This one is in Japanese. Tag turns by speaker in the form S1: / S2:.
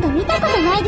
S1: 見たことない